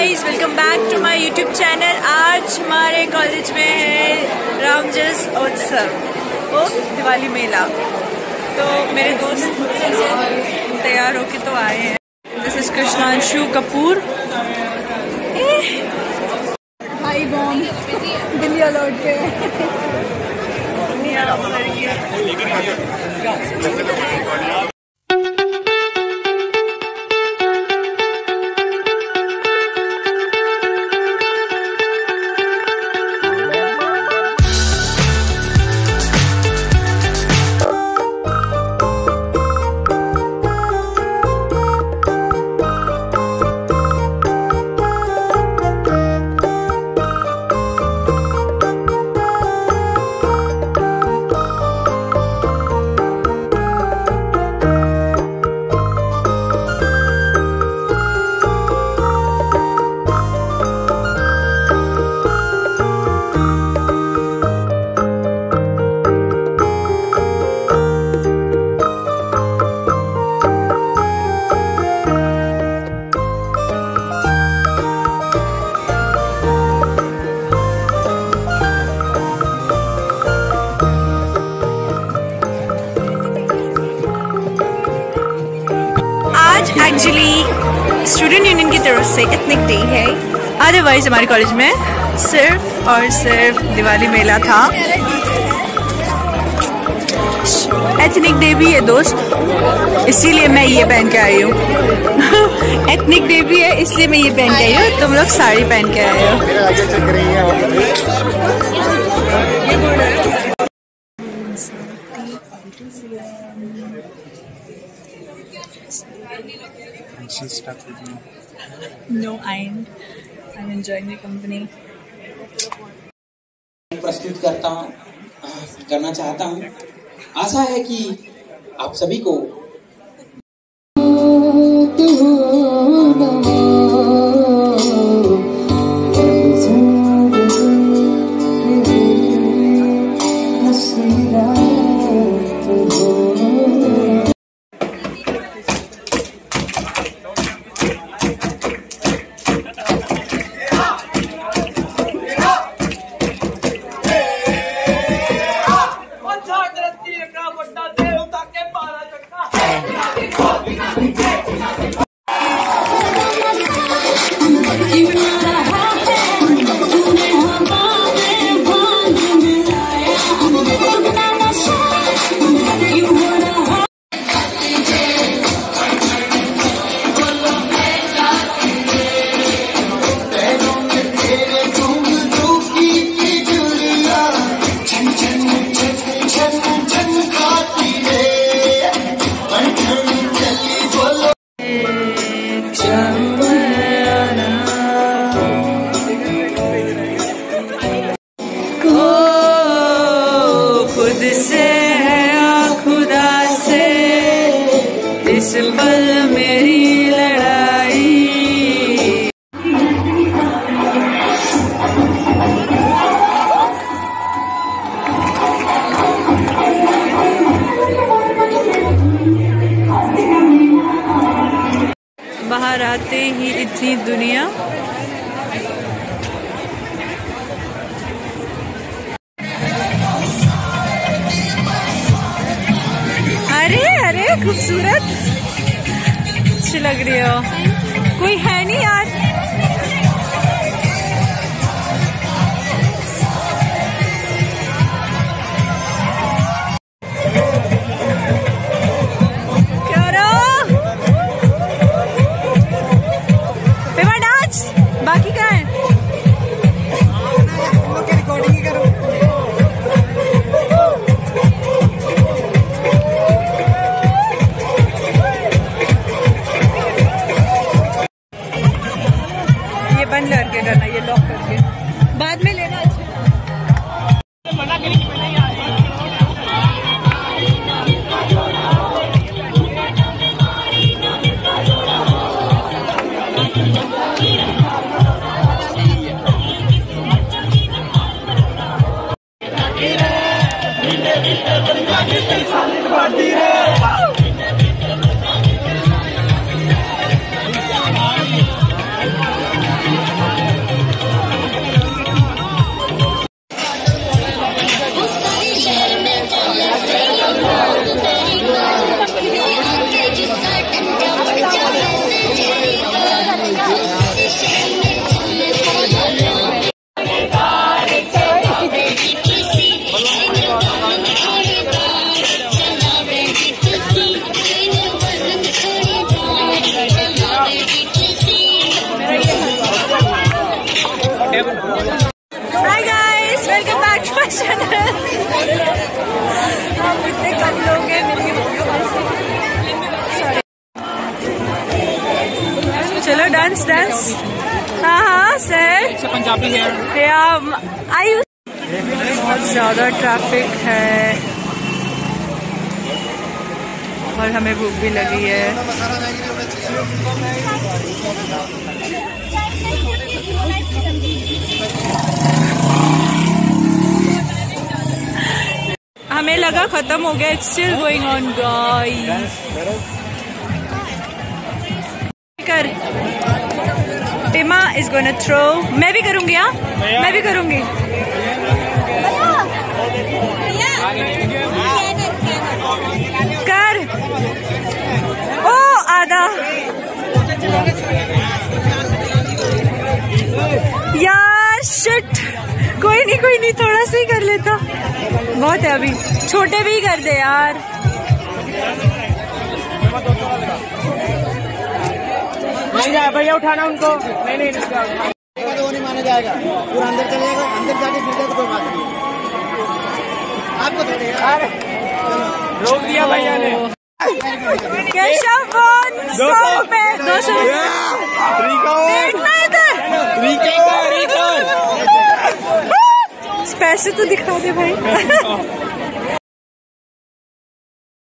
Guys welcome back to my YouTube channel आज हमारे college में है रामजस उत्सव ओ दिवाली मेला। तो मेरे दोस्त तैयार होके तो आए हैं। दिस इज़ कृष्णांशु कपूर हाई बॉम्ब दिल्ली अलर्ट पे आज एक्चुअली स्टूडेंट यूनियन की तरफ़ से एथनिक डे है? अदरवाइज़ हमारे कॉलेज में सिर्फ़ और सिर्फ़ दिवाली मेला था। एथनिक डे भी है दोस्त, इसीलिए मैं ये पहन के आई हूँ। एथनिक डे भी है, इसलिए मैं ये पहन के आई हूँ। तुम लोग साड़ी पहन के आए हो। She's stuck with me. No, I'm. I'm enjoying enjoying company. Company प्रस्तुत करता हूँ करना चाहता हूँ आशा है कि आप सभी को इस पल मेरी लड़ाई। बाहर आते ही इतनी दुनिया। अरे अरे खूबसूरत। लग रही हो। कोई है नहीं यार। ये हाँ हाँ सर। पंजाबी है। आई बहुत ज़्यादा ट्रैफ़िक है। और हमें भूख भी लगी है। हमें लगा खत्म हो गया। It's still going on guys कर। टिमा इज़ गोना थ्रो मैं भी करूँगी हाँ? मैं भी करूँगी। कर। ओ, आधा। यार शिट कोई नहीं कोई नहीं, थोड़ा सा ही कर लेता। बहुत है अभी। छोटे भी कर दे यार। नहीं जाए भैया उठाना उनको। नहीं नहीं तो वो नहीं माना जाएगा। पूरा अंदर चले जाएगा अंदर जाके गिर जाए तो कोई बात नहीं। आपको थोड़ी रोक दिया भैया ने। केशव वन सौ रुपए दो सौ पैसे तो दिखा दे भाई।